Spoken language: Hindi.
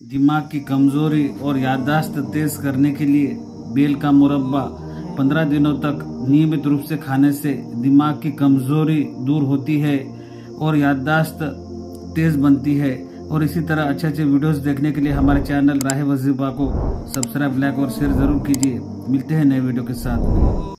दिमाग की कमज़ोरी और याददाश्त तेज करने के लिए बेल का मुरब्बा पंद्रह दिनों तक नियमित रूप से खाने से दिमाग की कमज़ोरी दूर होती है और याददाश्त तेज बनती है। और इसी तरह अच्छे अच्छे वीडियोस देखने के लिए हमारे चैनल राह वजीबा को सब्सक्राइब लाइक और शेयर ज़रूर कीजिए। मिलते हैं नए वीडियो के साथ।